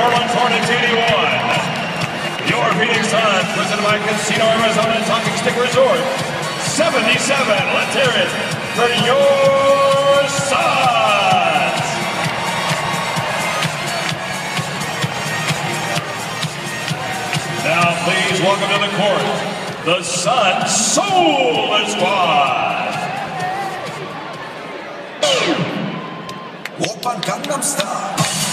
Orleans Hornets 81. Your Phoenix Suns, presented by Casino Arizona Talking Stick Resort 77. Let's hear it for your Suns. Now, please welcome to the court the Sun Solar Squad. Oppa Gangnam Style.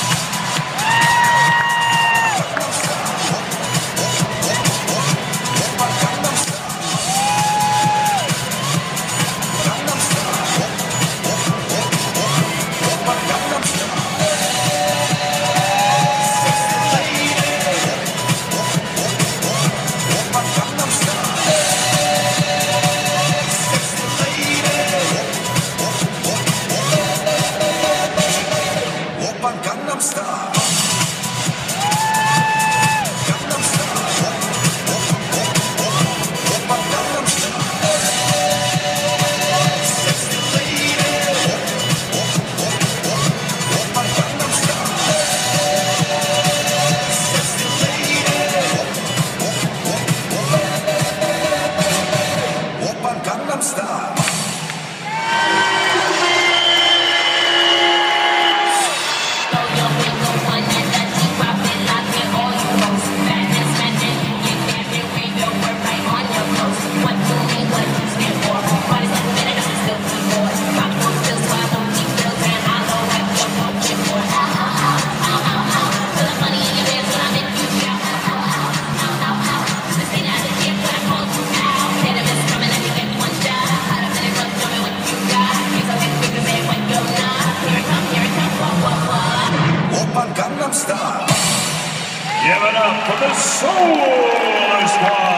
Give it up for the soul! One.